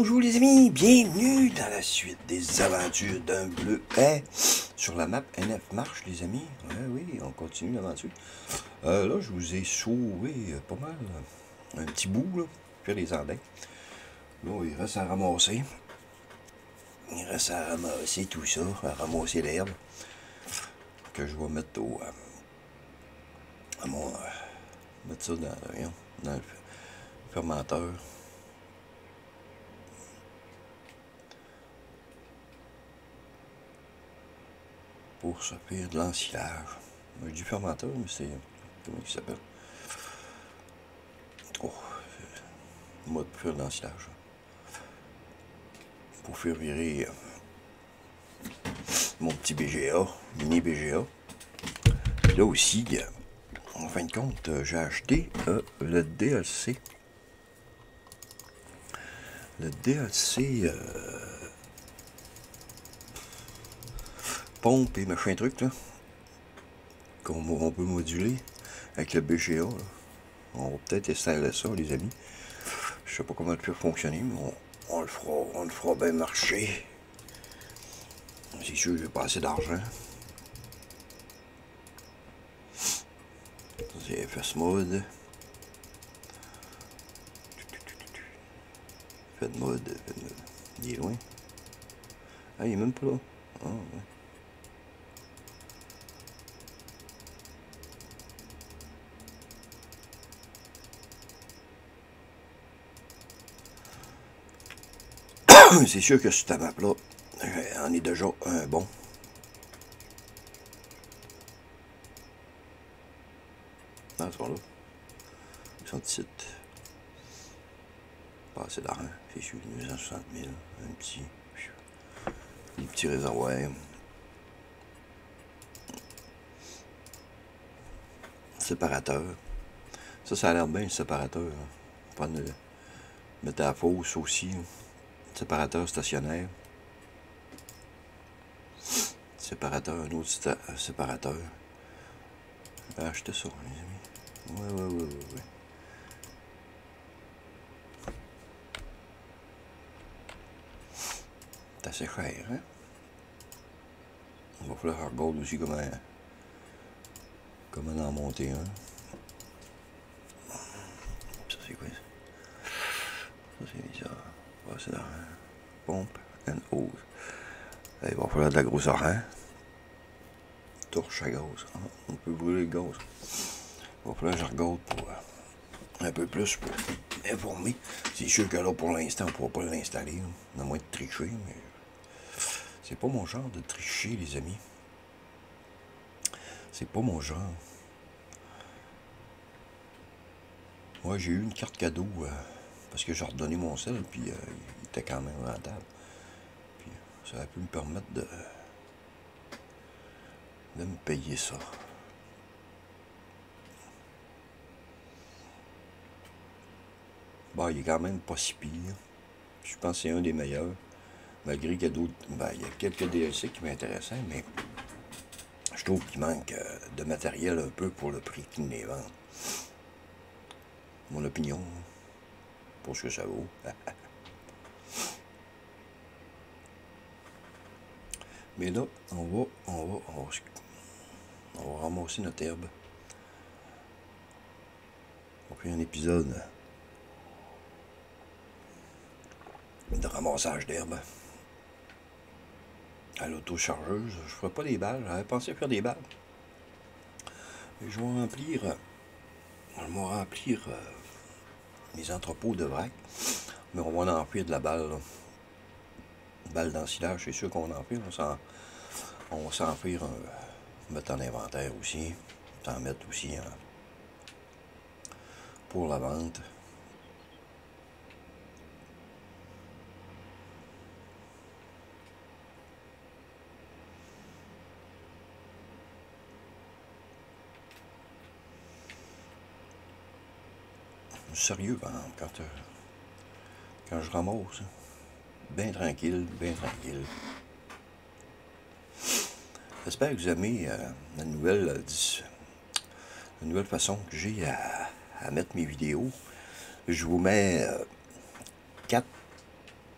Bonjour les amis, bienvenue dans la suite des aventures d'un bleu haie sur la map NF Marche les amis. Ouais, oui, on continue l'aventure. Euh, là, je vous ai sauvé euh, pas mal, un petit bout, là, puis les andins. Là, il reste à ramasser. Il reste à ramasser tout ça, à ramasser l'herbe que je vais mettre au... euh, à mon... euh, mettre ça dans, dans le fermenteur. Pour se faire de l'ensilage. Dis fermenteur, mais c'est. Comment il s'appelle? Oh, moi, pour faire de l'ensilage. Pour faire virer euh, mon petit BGA, mini BGA. Là aussi, euh, en fin de compte, euh, j'ai acheté le DLC. Le DLC. Pompe et machin truc là qu'on on peut moduler avec le BGA. On va peut-être installer ça, les amis. Je sais pas comment le faire fonctionner, mais on, le fera, on le fera bien marcher. C'est sûr, j'ai pas assez d'argent. Ça, C'est FS Mode. Faites mode, faites mode. Il est loin. Ah, il est même pas là. Ah, ouais. c'est sûr que cette map-là, euh, en est déjà un bon. Ah, sont là. Ils sont ici. Pas assez d'argent, c'est sûr, 260 000. Un petit. Des petits réservoirs. Séparateur. Ça, ça a l'air bien, le séparateur. hein. Prendre le- mettre aussi. Hein. Séparateur stationnaire. Séparateur, un autre euh, séparateur. J'ai acheté ça, les amis. Ouais, ouais, ouais, ouais, ouais. C'est assez cher, hein? Il va falloir que je regarde aussi comment, comment en monter un. Ça, c'est quoi ça? Ça, c'est c'est dans pompe and hose. Il va falloir de la grosseur, hein? Torche à gaz. Ah, on peut brûler le gaz. Il va falloir que je regarde pour euh, un peu plus pour informer. C'est sûr que là, pour l'instant, on ne pourra pas l'installer. là. On a moins de tricher, mais c'est pas mon genre de tricher, les amis. C'est pas mon genre. Moi, j'ai eu une carte cadeau euh, parce que j'ai redonné mon sel, puis euh, il était quand même rentable. Puis ça a pu me permettre de, de me payer ça. Bon, il est quand même pas si pire. Je pense que c'est un des meilleurs. Malgré qu'il y a d'autres. Ben, il y a quelques DLC qui m'intéressaient, mais je trouve qu'il manque euh, de matériel un peu pour le prix qu'ils les vendent. Mon opinion, pour ce que ça vaut. Mais là, on va, on va, on va, ramasser notre herbe. On fait un épisode de ramassage d'herbe. À l'autochargeuse, je ferai pas des balles. J'avais pensé faire des balles. Mais je vais remplir, je vais remplir euh, mes entrepôts de vrac. Mais on va en remplir de la balle. là. Balle d'ensilage, c'est sûr qu'on en fait. On, s'en- on va s'en faire un- mettre en inventaire aussi. S'en mettre aussi pour la vente. Sérieux, quand, euh, quand je ramasse. Bien tranquille, bien tranquille. J'espère que vous aimez euh, la, nouvelle, euh, nouvelle façon que j'ai à, mettre mes vidéos. Je vous mets euh, quatre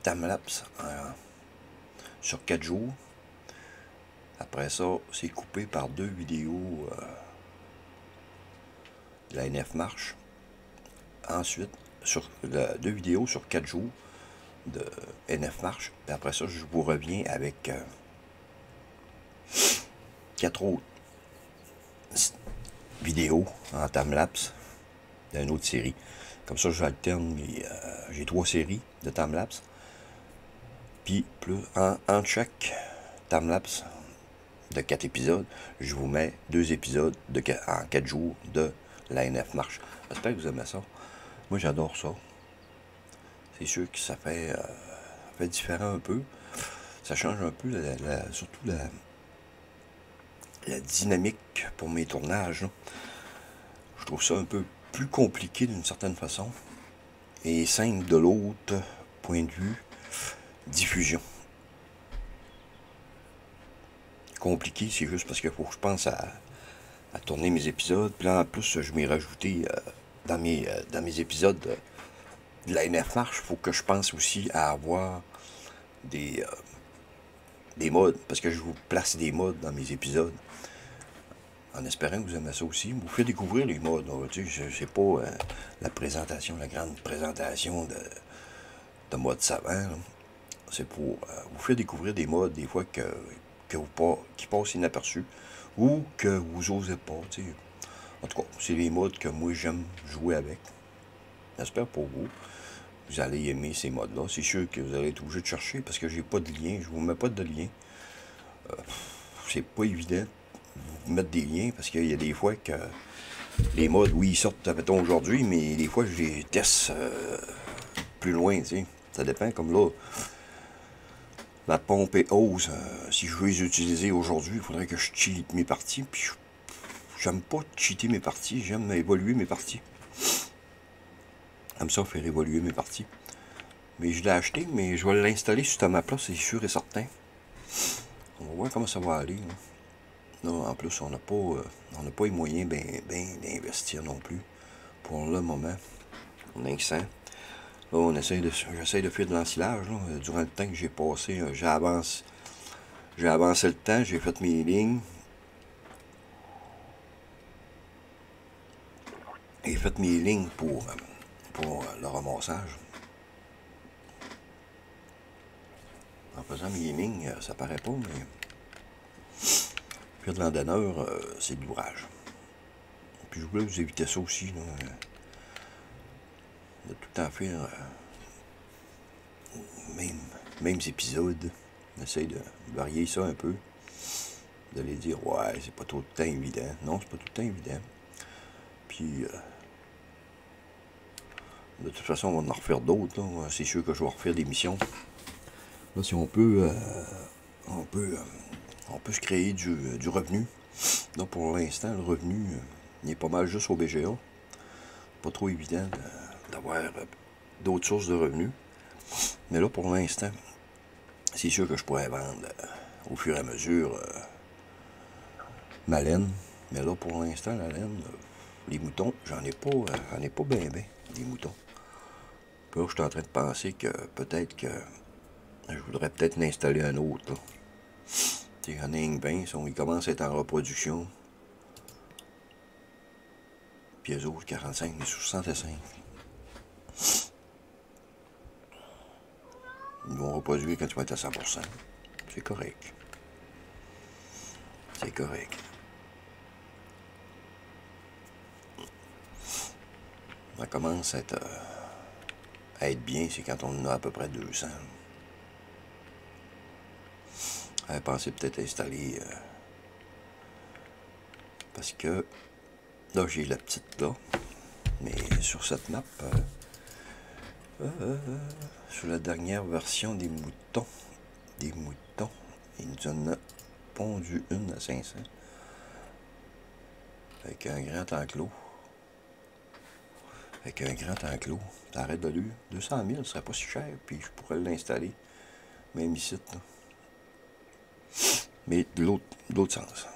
timelapse sur 4 jours. Après ça, c'est coupé par deux vidéos de la NF Marche. Ensuite, sur deux vidéos sur 4 jours de NF Marche. Et après ça, je vous reviens avec euh, quatre autres vidéos en timelapse d'une autre série. Comme ça, j'alterne. Euh, j'ai trois séries de timelapse. Puis, plus en, chaque timelapse de quatre épisodes, je vous mets deux épisodes de, en quatre jours de la NF Marche. J'espère que vous aimez ça. Moi, j'adore ça. C'est sûr que ça fait, euh, fait différent un peu. Ça change un peu, surtout la, la dynamique pour mes tournages. Je trouve ça un peu plus compliqué d'une certaine façon et simple de l'autre point de vue diffusion. Compliqué, c'est juste parce qu'il faut que je pense à, tourner mes épisodes. Puis là, en plus, je m'ai rajouté euh, dans, mes, euh, dans mes épisodes de la NF Marche, il faut que je pense aussi à avoir des, euh, des modes, parce que je vous place des modes dans mes épisodes en espérant que vous aimez ça aussi. Vous faites découvrir les modes. Tu sais, sais pas euh, la présentation, la grande présentation de, de mode savant. C'est pour euh, vous faire découvrir des modes, des fois, que, que vous pas, qui passent inaperçus ou que vous osez pas. En tout cas, c'est les modes que moi j'aime jouer avec. J'espère pour vous. Vous allez aimer ces modes-là. C'est sûr que vous allez être obligé de chercher parce que j'ai pas de lien. Je vous mets pas de lien. Euh, c'est pas évident mettre des liens parce qu'il y a des fois que les modes, oui, ils sortent, mettons, aujourd'hui, mais des fois, je les teste euh, plus loin, tu. Ça dépend, comme là, la pompe et hausse, euh, si je veux les utiliser aujourd'hui, il faudrait que je cheat mes parties, j'aime pas cheater mes parties, j'aime évoluer mes parties. J'aime ça, faire évoluer mes parties. Mais je l'ai acheté, mais je vais l'installer sur ma place, c'est sûr et certain. On va voir comment ça va aller. Non, en plus, on n'a pas, euh, pas les moyens ben, ben, d'investir non plus pour le moment. On est Là, on essaie de, j'essaie de faire de l'ensilage. Durant le temps que j'ai passé, euh, j'ai avancé le temps, j'ai fait mes lignes. J'ai fait mes lignes pour, euh, pour le ramassage. En faisant mes lignes, ça paraît pas, mais Faire de l'andonneur, euh, c'est de l'ouvrage. Puis je voulais vous éviter ça aussi, de tout le temps faire euh, même, mêmes épisodes. On essaye de varier ça un peu. D'aller dire, ouais, c'est pas tout le temps évident. Non, c'est pas tout le temps évident. Puis, euh, de toute façon, on va en refaire d'autres. C'est sûr que je vais refaire des missions. Là, si on peut, on peut on peut se créer du, revenu. Donc pour l'instant, le revenu euh, il est pas mal juste au BGA. Pas trop évident d'avoir euh, d'autres sources de revenus. Mais là, pour l'instant, c'est sûr que je pourrais vendre euh, au fur et à mesure ma laine. Mais là, pour l'instant, la laine, les moutons, j'en ai pas, j'en ai pas bien bien, des moutons. Là, je suis en train de penser que peut-être que je voudrais peut-être l'installer un autre. Il y en a 20, ils commencent à être en reproduction. Puis les autres, 45, les 65. Ils vont reproduire quand tu vas être à 100%. C'est correct. C'est correct. Ça commence à être, euh, être bien, c'est quand on en a à peu près 200. J'avais pensé peut-être installer... Euh, parce que là, j'ai la petite là. Mais sur cette map, euh, euh, sur la dernière version des moutons, des moutons, il nous en a pondu une à 500. Avec un grand enclos. Avec un grand enclos. T'arrêtes de lui. 200 000, ce serait pas si cher. Puis je pourrais l'installer. Même ici, là mais de l'autre sens.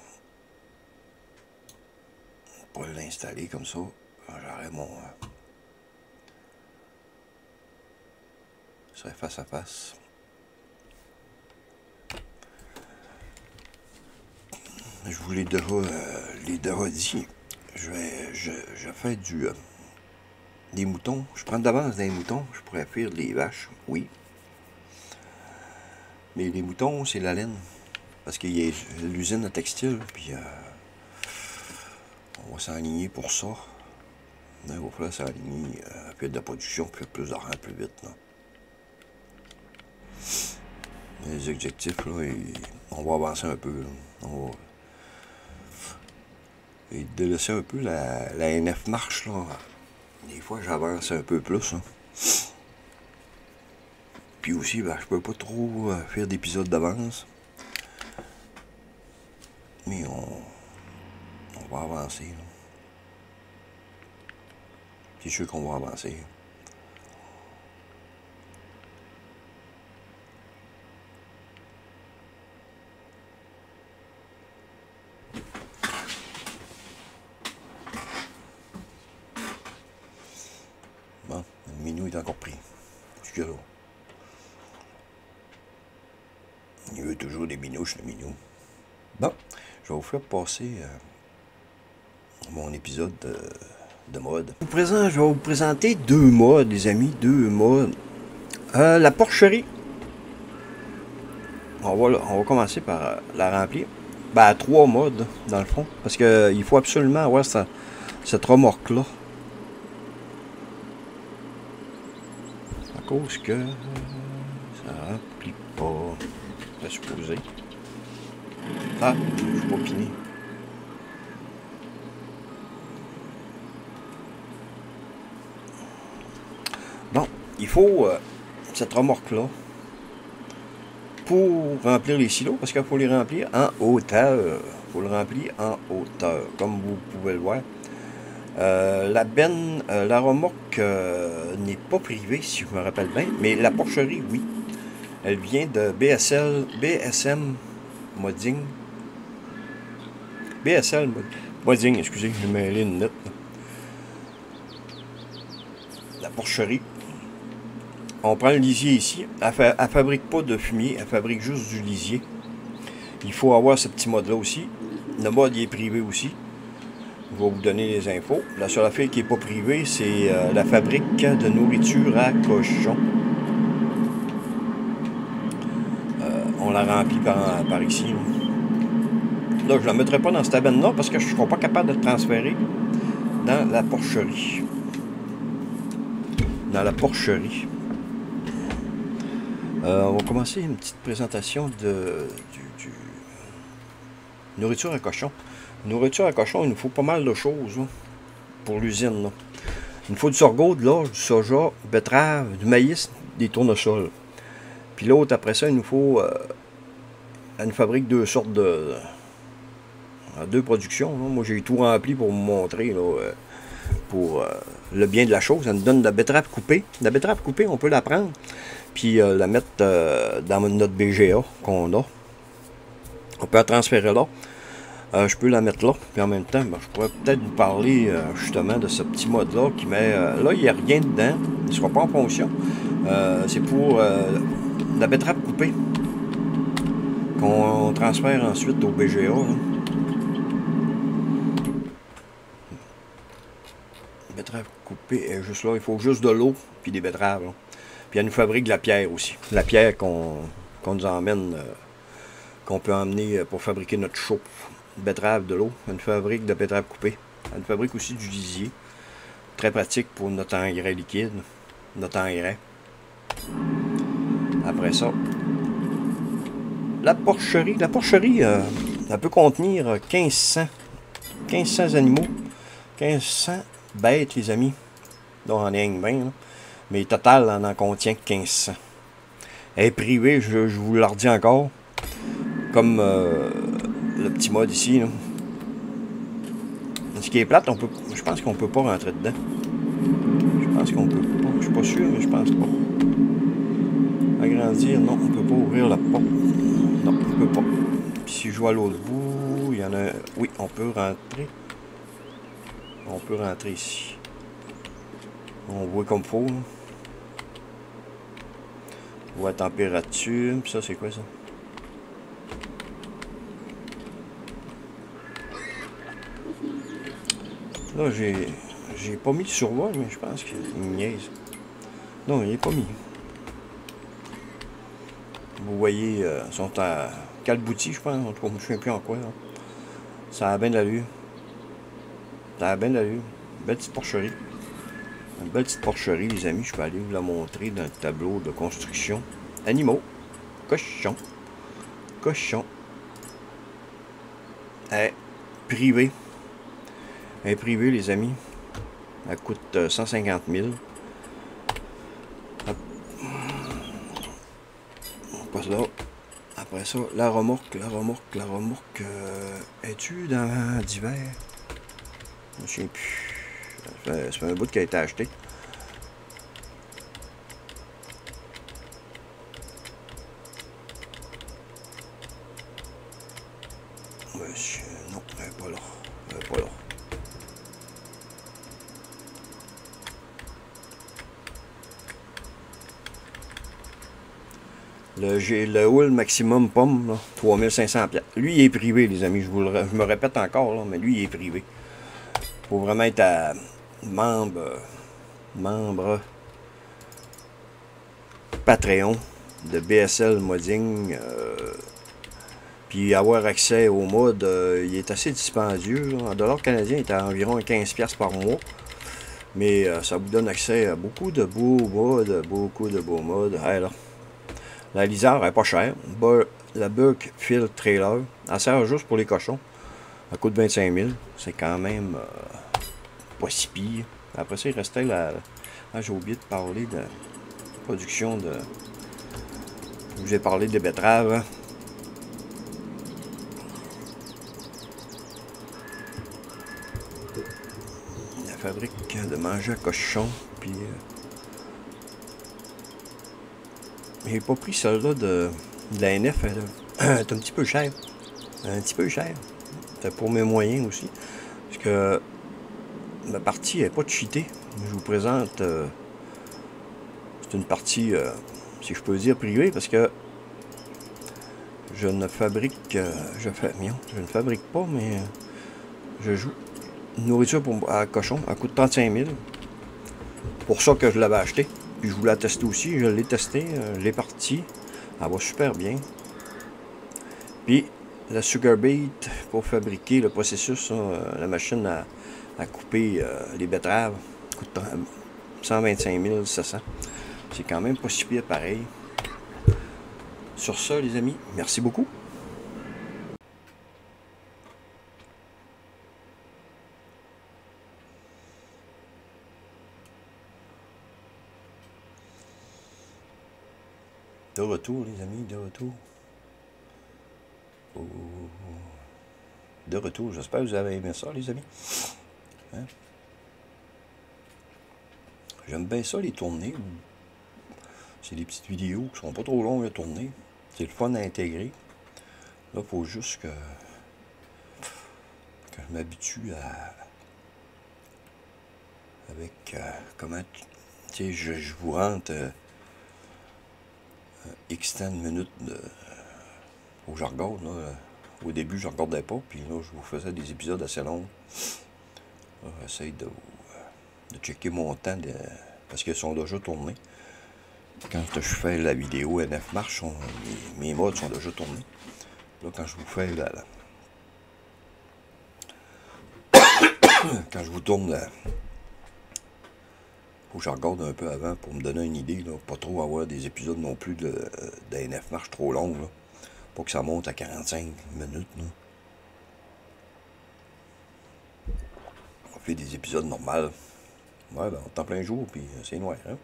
Pour l'installer comme ça, j'aurais mon... Euh, ça, serait face à face. Je vous l'ai déjà, euh, déjà dit. Je vais, je, je fais du, euh, des moutons. Je prends d'avance des moutons. Je pourrais faire des vaches, oui. Mais les moutons, c'est la laine. Parce qu'il y a l'usine à textile, puis euh, on va s'aligner pour ça. il va falloir s'aligner, euh, faire de la production, puis plus d'argent plus vite. Là. Les objectifs, là, on va avancer un peu. Là. On va et délaisser un peu la NF marche. Là. Des fois, j'avance un peu plus. Hein. Puis aussi, ben, je peux pas trop euh, faire d'épisodes d'avance. Mais on, on va avancer. C'est sûr qu'on va avancer. Bon, le minou est encore pris. Jusque là. Il veut toujours des minouches, le minou. Bon, passer euh, mon épisode de, de mode. Je vais vous présenter deux modes, les amis, deux modes. Euh, la porcherie. On va, on va commencer par euh, la remplir. Ben, trois modes, dans le fond. Parce qu'il faut absolument avoir cette, cette remorque-là. À cause que ça remplit pas. Je supposer. Ah, je piné. Bon, il faut euh, cette remorque-là pour remplir les silos, parce qu'il faut les remplir en hauteur. Il faut le remplir en hauteur, comme vous pouvez le voir. Euh, la benne, euh, la remorque n'est pas privée, si je me rappelle bien, mais la porcherie, oui. Elle vient de BSL, BSM Modding. BSL Modding, excusez, j'ai mêlé une note. La porcherie. On prend le lisier ici. Elle ne fabrique pas de fumier, elle fabrique juste du lisier. Il faut avoir ce petit mode-là aussi. Le mode il est privé aussi. Je vais vous donner les infos. La seule affaire qui n'est pas privée, c'est euh, la fabrique de nourriture à cochon. Euh, on la remplit par, ici. Là. je ne la mettrai pas dans cette benne-là parce que je ne serai pas capable de le transférer dans la porcherie. Dans la porcherie. Euh, on va commencer une petite présentation de nourriture à cochon. Nourriture à cochon, il nous faut pas mal de choses là, pour l'usine. Il nous faut du sorgho, de l'orge, du soja, betterave, du maïs, des tournesols. Puis l'autre, après ça, il nous faut. Euh, elle nous fabrique deux sortes de. euh, deux productions. là. Moi, j'ai tout rempli pour vous montrer euh, pour le bien de la chose. Elle nous donne de la betterave coupée. La betterave coupée, on peut la prendre puis la mettre dans notre BGA qu'on a. On peut la transférer là. Je peux la mettre là. Puis en même temps, ben, je pourrais peut-être vous parler justement de ce petit mode-là qui met. là, il n'y a rien dedans. Il ne sera pas en fonction. C'est pour la betterave coupée. Qu'on transfère ensuite au BGA. là. Betterave coupée est juste là. Il faut juste de l'eau puis des betteraves. Puis elle nous fabrique de la pierre aussi. La pierre qu'on nous emmène, euh, qu'on peut emmener euh, pour fabriquer notre chauffe. Betterave, de l'eau. Elle fabrique de betterave coupée. Elle nous fabrique aussi du lisier. Très pratique pour notre engrais liquide, notre engrais. Après ça, la porcherie. La porcherie, euh, elle peut contenir 1500, 1500 animaux, 1500 bêtes, les amis. Donc on est 20, là. Mais total, on en contient que 1500. Elle est privée, je, je vous le redis encore. Comme euh, le petit mode ici. là. Ce qui est plate, on peut, je pense qu'on peut pas rentrer dedans. Je pense qu'on peut pas. Je suis pas sûr, mais je pense pas. Agrandir, non, on peut pas ouvrir la porte. Non, on peut pas. Si je vois à l'autre bout, il y en a. Oui, on peut rentrer. On peut rentrer ici. On voit comme faut. vois la température. Puis ça, c'est quoi ça? Là, j'ai j'ai pas mis de survol, mais je pense qu'il niaise. Non, il est pas mis. Vous voyez, euh, sont à Calbouti, je pense. En tout cas, je ne sais plus en quoi. Ça a bien de l'allure. Ça a bien de l'allure. Belle petite porcherie. Une belle petite porcherie, les amis. Je peux aller vous la montrer dans le tableau de construction. Animaux. Cochon. Cochon. Eh, privé. Eh, privé, les amis. Elle coûte 150 euh, 000. On passe là. La remorque, la remorque, la remorque. Euh, Es-tu dans d'hiver? Je ne sais plus. Fait un bout qui a été acheté. Monsieur, non, elle n'est pas là. Elle n'est pas là. Le, j'ai le Hull Maximum Pomme, là, 3500 Lui, il est privé, les amis. Je, vous me répète encore, mais lui, il est privé. Faut vraiment être à membre, membre Patreon de BSL Modding. Euh, puis avoir accès au mode, euh, il est assez dispendieux. En dollars canadiens, il est à environ 15$ par mois. Mais euh, ça vous donne accès à beaucoup de beaux modes, beaucoup de beaux modes. alors la lisière est pas chère. La Buck Field Trailer, elle sert juste pour les cochons. Elle coûte 25 000. C'est quand même euh, pas si pire. Après ça, il restait la... Ah, j'ai oublié de parler de production de... J'ai parlé des betteraves. La fabrique de manger à cochon. Puis... Euh, J'ai pas pris celle-là de, la NF. Elle, est un petit peu cher. Un petit peu cher. C'est pour mes moyens aussi. Parce que ma partie n'est pas cheatée. Je vous présente. Euh, c'est une partie, euh, si je peux dire, privée, parce que je ne fabrique. Euh, je, je ne fabrique pas, mais je joue. Nourriture pour, à cochon, elle coûte 35 000. Pour ça que je l'avais acheté je voulais la tester aussi. Je l'ai testé. Euh, je l'ai parti. Elle va super bien. Puis la sugar beet pour fabriquer le processus, euh, la machine à, couper euh, les betteraves coûte 125 700. C'est quand même pas si pire pareil. Sur ça, les amis, merci beaucoup. De retour, les amis, de retour. De retour. J'espère que vous avez aimé ça, les amis. Hein? J'aime bien ça, les tournées. C'est des petites vidéos qui sont pas trop longues à tourner. C'est le fun à intégrer. Là, faut juste que, que je m'habitue à... Avec... Euh, comment... Tu sais, je, vous rentre... Euh, X de minutes où je regarde. Au début, je ne regardais pas, puis là, je vous faisais des épisodes assez longs. J'essaie de, de checker mon temps, parce qu'ils sont déjà tournés. Quand je fais la vidéo NF Marche, mes, modes sont déjà tournés. Là, quand je vous fais la, quand je vous tourne la, faut que je regarde un peu avant pour me donner une idée. Là. Pas trop avoir des épisodes non plus de, marche trop longs. Là. Pour que ça monte à 45 minutes. On fait des épisodes normaux. Ouais, ben, on est en plein jour, puis c'est noir. Hein?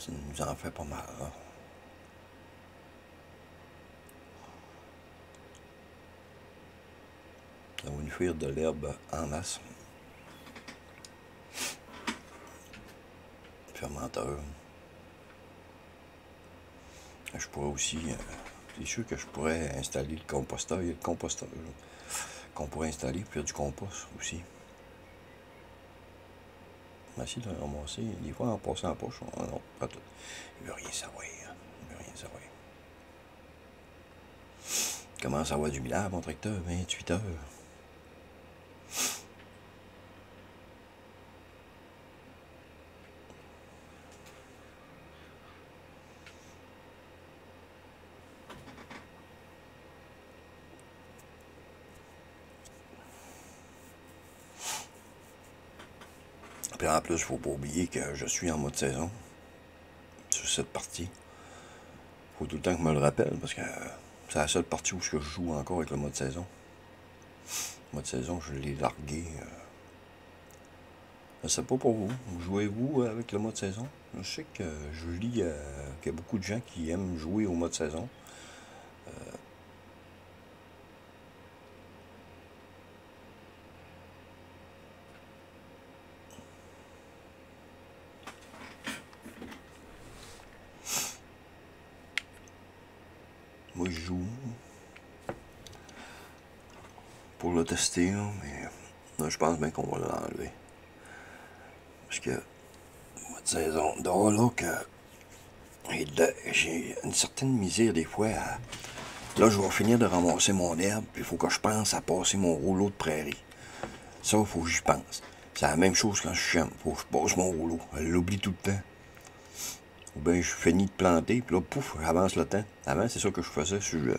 ça nous en fait pas mal. Au fuir de l'herbe en masse. Fermenteur. Je pourrais aussi, euh, c'est sûr que je pourrais installer le composteur. Il y a le composteur qu'on pourrait installer, il y a du compost aussi. On essayer de ramasser. Des fois, en passant en poche, on, non, pas tout. Il veut rien savoir. Il veut rien savoir. Comment ça va du millard, mon tracteur? 28 heures. Puis en plus, il ne faut pas oublier que je suis en mode saison sur cette partie. Faut tout le temps que je me le rappelle parce que c'est la seule partie où je joue encore avec le mode saison. Le mode saison, je l'ai largué. Euh. Je ne pas pour vous. Jouez-vous avec le mode saison? Je sais que je lis euh, qu'il y a beaucoup de gens qui aiment jouer au mode saison. Joue pour le tester, mais je pense bien qu'on va l'enlever. Parce que, de saison d'or, là, que j'ai une certaine misère des fois à... Là, je vais finir de ramasser mon herbe, puis il faut que je pense à passer mon rouleau de prairie. Ça, il faut que j'y pense. C'est la même chose quand je chante. faut que je passe mon rouleau. Elle l'oublie tout le temps. Ou bien je finis de planter, puis là, pouf, j'avance le temps. Avant, c'est ça que je faisais sur, euh,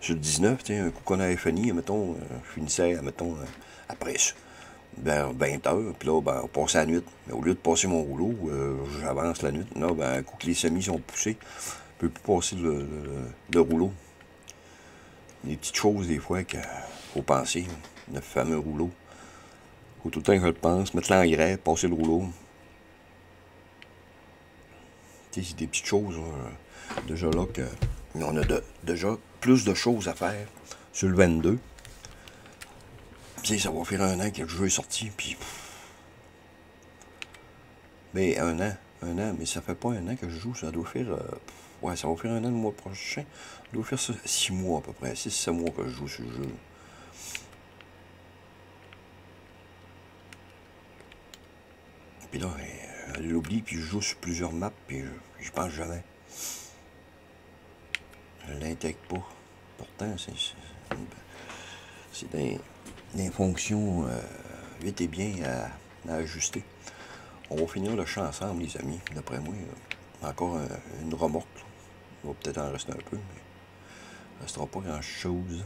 sur le 19, tu sais, un coup qu'on avait fini, mettons, euh, je finissais, mettons, euh, après vers 20 heures, puis là, ben, on passait la nuit. Mais au lieu de passer mon rouleau, j'avance la nuit. Là, ben, un coup que les semis sont poussés, je peux plus passer le, le, rouleau. Des petites choses, des fois, qu'il faut penser, le fameux rouleau. faut tout le temps que je le pense, mettre l'engrais, passer le rouleau c'est des petites choses. déjà là, que, on a déjà plus de choses à faire sur le 22. ça va faire un an que le jeu est sorti, puis... Mais un an, un an, mais ça fait pas un an que je joue, ça doit faire... Euh, ouais, ça va faire un an le mois prochain. Ça doit faire six mois à peu près, six, sept mois que je joue le jeu. Puis là, elle l'oublie, puis je joue sur plusieurs maps, puis je, pense jamais. Je l'intègre pas. Pourtant, c'est des, fonctions euh, vite et bien à, ajuster. On va finir le champ ensemble, les amis. D'après moi, encore une remorque. Il va peut-être en rester un peu, mais il ne restera pas grand-chose.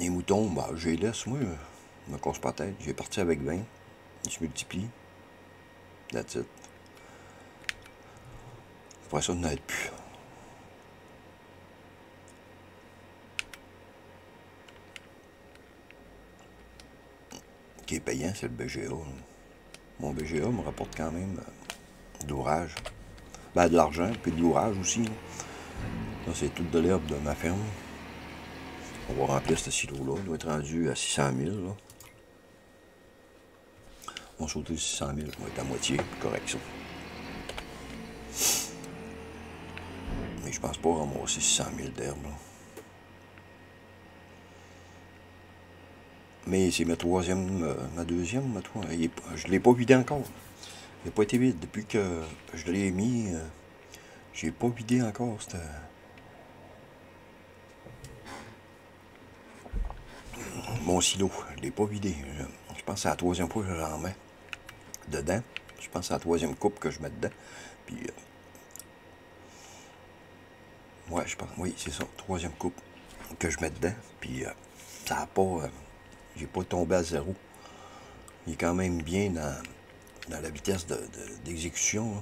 Les moutons, bah, je les laisse, moi. Je me casse pas tête. J'ai parti avec 20. Ils se multiplient. That's it. Après ça, n'aide plus. qui est payant, c'est le BGA. Mon BGA me rapporte quand même euh, de l'ouvrage. Ben, de l'argent, puis de l'ouvrage aussi. Ça, c'est tout de l'herbe de ma ferme. On va remplir ce silo-là. Il doit être rendu à 600 000. Là. On va sauter 600 000. On va être à moitié. Correct. Mais je pense pas ramasser 600 000 d'herbe. Mais c'est ma troisième, euh, ma deuxième, ma. Je ne l'ai pas vidé encore. Il n'a pas été vide. Depuis que je l'ai mis, euh, j'ai pas vidé encore. C'était... mon silo. Je ne pas vidé. Je, pense c'est la troisième fois que je l'en mets dedans. Je pense c'est la troisième coupe que je mets dedans. Puis, euh, ouais, je pense, oui, c'est ça, troisième coupe que je mets dedans. Puis, euh, ça n'a pas, euh, j'ai pas tombé à zéro. Il est quand même bien dans, dans la vitesse d'exécution. De,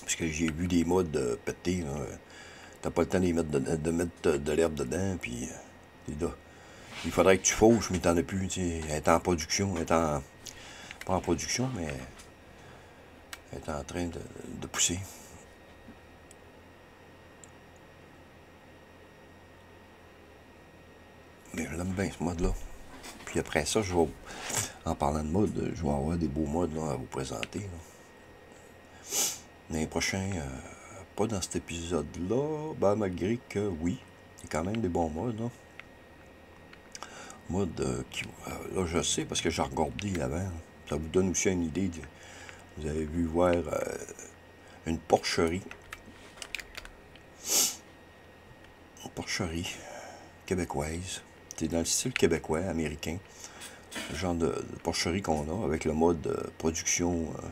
Parce que j'ai vu des modes péter. T'as pas le temps de mettre de, l'herbe dedans. Puis, il faudrait que tu fauches, mais t'en as plus. Elle est en production, en. Pas en production, mais. Elle est en train de, pousser. Mais je l'aime bien ce mode-là. Puis après ça, je vais. En parlant de mode, je vais avoir des beaux modes à vous présenter. Là. Les prochains. Euh, pas dans cet épisode-là. Ben, malgré que oui. Il y a quand même des bons modes. Là. Mode euh, qui. Euh, là, je sais parce que j'ai regardé avant. Ça vous donne aussi une idée. vous avez vu voir une porcherie. Porcherie québécoise. C'est dans le style québécois, américain. Le genre de, porcherie qu'on a avec le mode de production euh,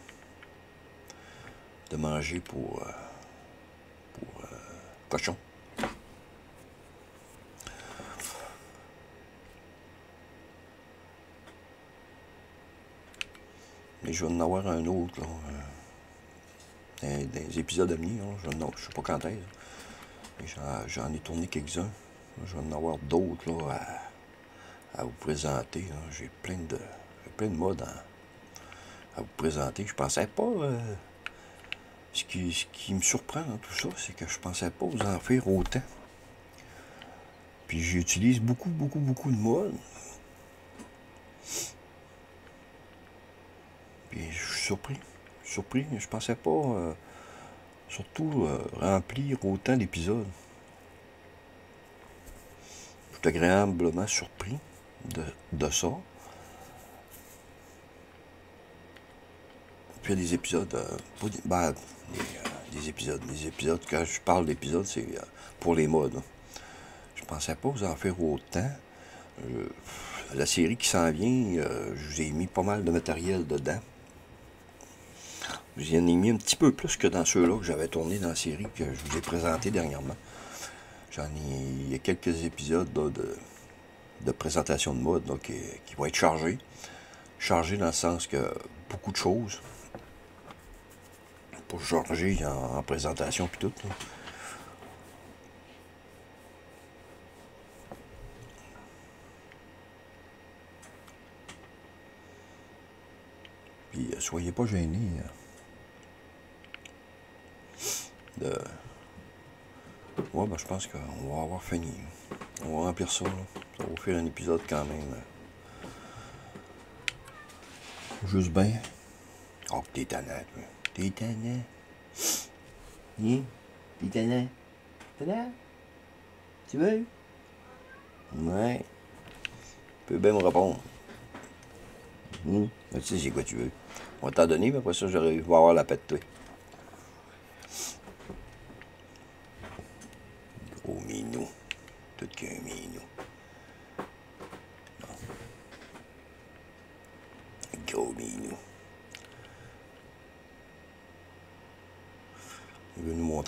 de manger pour, euh, pour euh, cochon. Je vais en avoir un autre, là. Dans, des épisodes à venir, je ne sais pas quand est. J'en ai tourné quelques-uns. Je vais en avoir d'autres là, à, vous présenter. J'ai plein de plein de modes à, vous présenter. Je pensais pas. Euh, ce, qui, qui, me surprend dans tout ça, c'est que je pensais pas vous en faire autant. Puis j'utilise beaucoup, beaucoup, beaucoup de modes. Puis je suis surpris. surpris. Je pensais pas euh, surtout euh, remplir autant d'épisodes agréablement surpris de, ça. Puis il y a des épisodes, euh, ben, euh, des, épisodes, des épisodes, quand je parle d'épisodes, c'est pour les modes. Je pensais pas vous en faire autant. la série qui s'en vient, je vous ai mis pas mal de matériel dedans. Vous en ai mis un petit peu plus que dans ceux-là que j'avais tourné dans la série que je vous ai présenté dernièrement. J'en ai, il y a quelques épisodes de, présentation de mode qui, vont être chargés. Chargés dans le sens que beaucoup de choses pour charger en, présentation puis tout. Euh, soyez pas gênés euh, de Ouais, ben, je pense qu'on va avoir fini. On va remplir ça. Ça va faire un épisode quand même. Juste bien. Oh, t'es tannant, T'es tannant. Hein? T'es tannant. Tu veux? Ouais. Tu peux bien me répondre. Hum? Tu sais, c'est quoi tu veux. On va t'en donner, mais après ça, je vais avoir la pète, toi.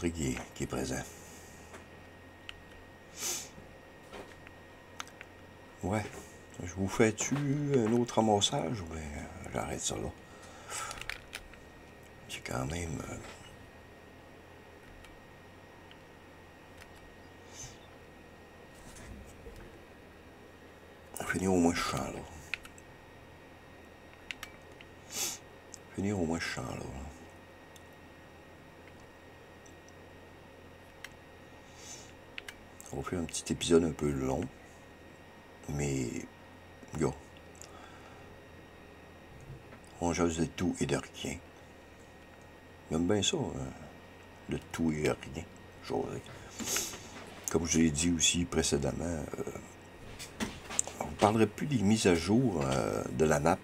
qui est, présent. Ouais. Je vous fais-tu? Un autre amassage? Ou bien j'arrête ça là? C'est quand même. Euh... Finir au moins ce champ là. Finir au moins ce champ. On faire un petit épisode un peu long. Mais, gars, on jase de tout et de rien. J'aime bien ça, hein, de tout et de rien. Comme je l'ai dit aussi précédemment, euh, on ne parlerait plus des mises à jour euh, de la map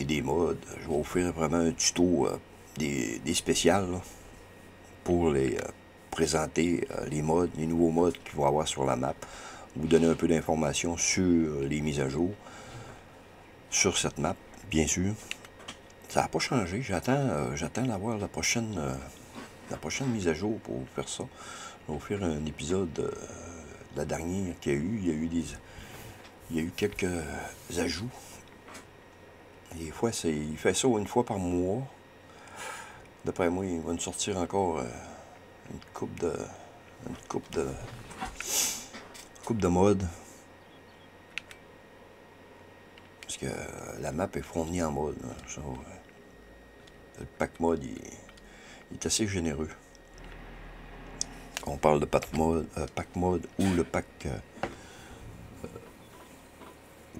et des modes. Je vais faire vraiment un tuto euh, des, spéciales pour les présenter les modes, les nouveaux modes qu'il va avoir sur la map, vous donner un peu d'informations sur les mises à jour sur cette map, bien sûr. Ça n'a pas changé. J'attends euh, j'attends d'avoir la prochaine euh, la prochaine mise à jour pour faire ça. On va faire un épisode de la dernière qu'il y a eu. Il y a eu des. Il y a eu quelques ajouts. Des fois, il fait ça une fois par mois. D'après moi, il va nous sortir encore une coupe de. Une coupe de. De mode. Parce que la map est fournie en mode. le pack mode il, est assez généreux. Quand on parle de pack mode, euh, pack mode ou le pack euh,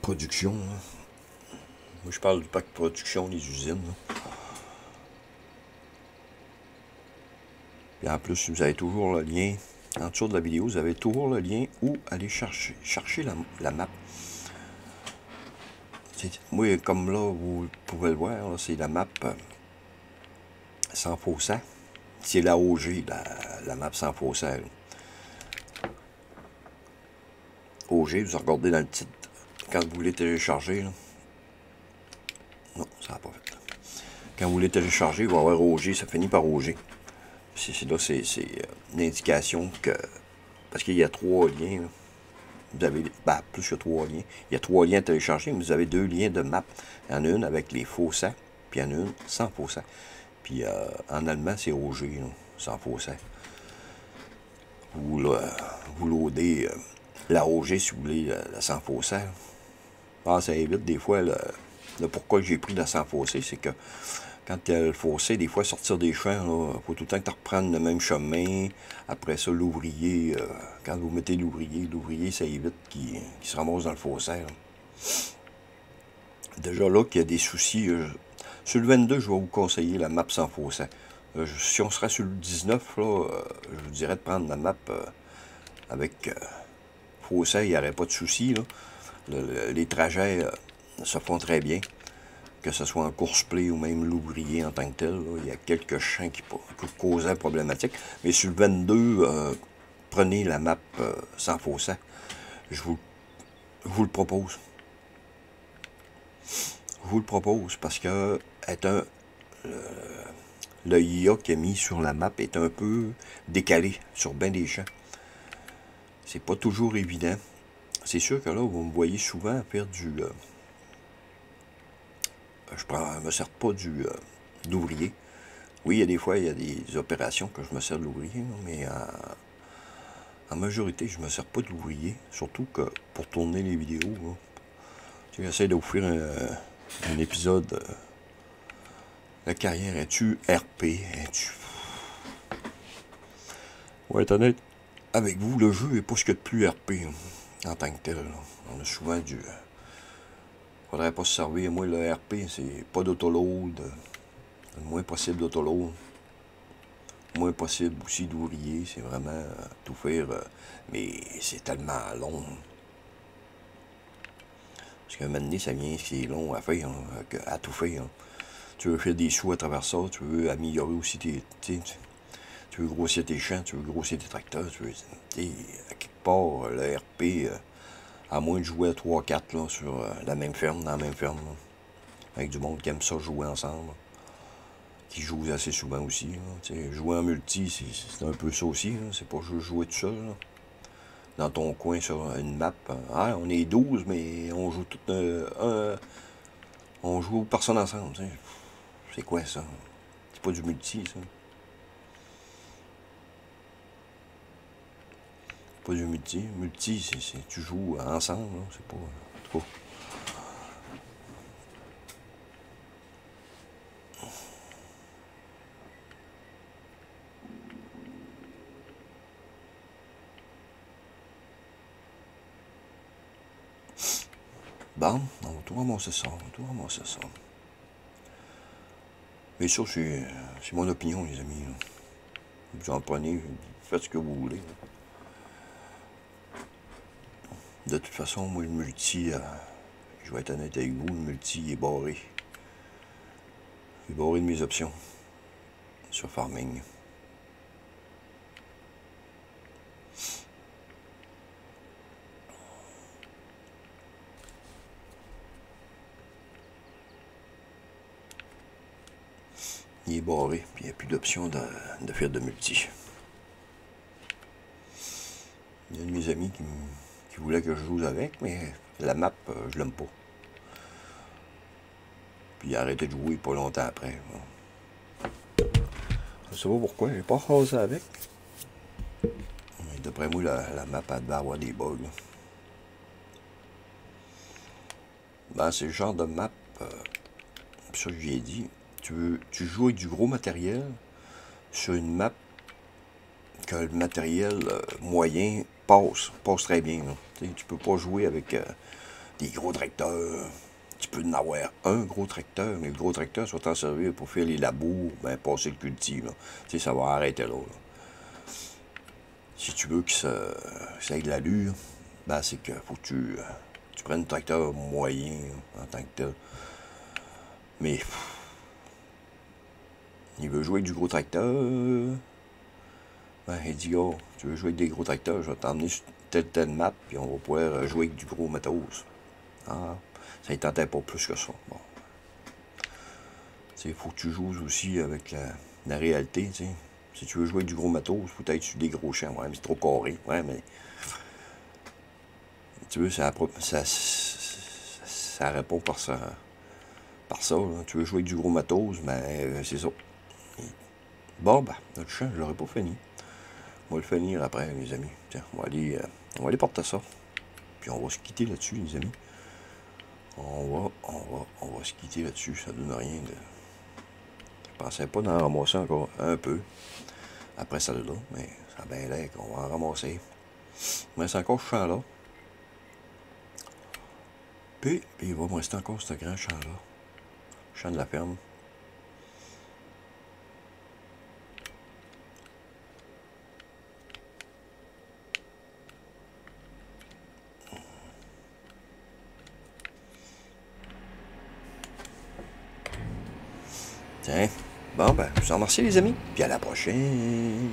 production. Moi, je parle du pack production des usines. Et en plus, vous avez toujours le lien, en dessous de la vidéo, vous avez toujours le lien où aller chercher, la, map. Moi, comme là, vous pouvez le voir, c'est la map euh, sans faussaire. C'est la OG, la, map sans faussaire. OG, vous regardez dans le titre, quand vous voulez télécharger. Non, ça n'a pas fait. Quand vous voulez télécharger, il va y avoir OG, ça finit par OG c'est là, c'est euh, une indication que. Parce qu'il y a trois liens. Vous avez. Ben, plus que trois liens. Il y a trois liens à télécharger, mais vous avez deux liens de map. Il y en a une avec les faux sacs, puis il y en a une sans faux sacs. Puis euh, en allemand, c'est OG, sans faux sacs. Vous, vous loadez euh, la OG si vous voulez, la, sans faux. Ah, ça évite des fois le, le pourquoi j'ai pris la sans fossé, c'est que quand tu as le fossé, des fois, sortir des champs, il faut tout le temps que tu reprennes le même chemin. Après ça, l'ouvrier, euh, quand vous mettez l'ouvrier, l'ouvrier, ça évite qu'il se ramasse dans le fossé. Déjà là qu'il y a des soucis. Euh, sur le 22, je vais vous conseiller la map sans fossé. Euh, si on serait sur le 19, là, je vous dirais de prendre la map avec fossé, il n'y aurait pas de soucis. les trajets se font très bien que ce soit en course-play ou même l'ouvrier en tant que tel. il y a quelques champs qui, qui causaient problématique. Mais sur le 22, euh, prenez la map euh, sans fossé. Je vous, vous le propose. Je vous le propose parce que est un, le IA qui est mis sur la map est un peu décalé sur bien des champs. C'est pas toujours évident. C'est sûr que là, vous me voyez souvent faire du... Je ne me sers pas du euh, d'ouvrier. Oui, il y a des fois, il y a des opérations que je me sers de l'ouvrier, mais euh, en majorité, je ne me sers pas de l'ouvrier. Surtout que pour tourner les vidéos, j'essaie d'offrir un, épisode. Euh, la carrière, es-tu RP? Es-tu. Ouais, être honnête, avec vous, le jeu est pas ce que de plus RP hein, en tant que tel. On a souvent du faudrait pas se servir. Moi, le RP, c'est pas d'autoload. Le moins possible d'autoload. Le moins possible aussi d'ouvrier. C'est vraiment euh, tout faire. Euh, mais c'est tellement long. Parce qu'à un moment donné, ça vient, c'est long à faire, hein, à tout faire. Hein. Tu veux faire des sous à travers ça, tu veux améliorer aussi tes. Tu, veux grossir tes champs, tu veux grossir tes tracteurs, tu veux. À quelque part, le RP. Euh, à moins de jouer à 3-4 sur euh, la même ferme, dans la même ferme. avec du monde qui aime ça jouer ensemble. Qui joue assez souvent aussi. jouer en multi, c'est un peu ça aussi. C'est pas juste jouer tout seul. Dans ton coin sur une map. Ah, on est 12, mais on joue tout euh, un. On joue personne ensemble. C'est quoi ça? C'est pas du multi, ça. Pas du multi. Multi, c'est tu joues ensemble, c'est pas. En tout cas. Bon, on va tout ramasser ça, on va tout ramasser ça. Mais ça, c'est mon opinion, les amis. Vous en prenez, faites ce que vous voulez. De toute façon, moi, le multi, euh, je vais être honnête avec vous, le multi est barré. Il est barré de mes options sur Farming. Il est barré, puis il n'y a plus d'option de, faire de multi. Il y a de mes amis qui me qui voulait que je joue avec, mais la map, euh, je l'aime pas. Puis il a arrêté de jouer pas longtemps après. Je sais pas pourquoi, j'ai pas rasé avec. D'après moi, la, map, elle devait avoir des bugs. Ben, c'est le genre de map, euh, ça que j'ai dit, tu, veux, tu joues avec du gros matériel sur une map que le matériel euh, moyen passe, passe très bien. Tu peux pas jouer avec euh, des gros tracteurs. Tu peux en avoir un gros tracteur, mais le gros tracteur, soit t'en servir pour faire les labours, ben, passer le cultive. Ça va arrêter là. Si tu veux que ça, ait de l'allure, ben, c'est que faut que tu, tu prennes un tracteur moyen en tant que tel. Mais il veut jouer avec du gros tracteur. Ben, il dit, oh, tu veux jouer avec des gros tracteurs, je vais t'emmener telle telle map, puis on va pouvoir jouer avec du gros matos. Ah, ça ne tentait pas plus que ça. Bon. Il faut que tu joues aussi avec la, réalité. T'sais. Si tu veux jouer avec du gros matos, peut-être sur des gros champs. Ouais, mais c'est trop carré. Ouais, mais. Tu veux, ça, ça, ça, répond par ça. Par ça, tu veux jouer avec du gros matos, mais ben, c'est ça. Bon, ben, notre champ, je l'aurais pas fini. On va le finir après, les amis. Tiens, on va aller, euh, on va aller porter ça. Puis on va se quitter là-dessus, les amis. On va, on va, on va se quitter là-dessus. Ça donne rien de. Je pensais pas d'en ramasser encore un peu. Après ça là, mais ça a bien l'air qu'on va en ramasser. Mais c'est encore ce champ-là. Puis, il va me rester encore ce grand champ-là. Champ de la ferme. Vous remercie, les amis. Puis à la prochaine.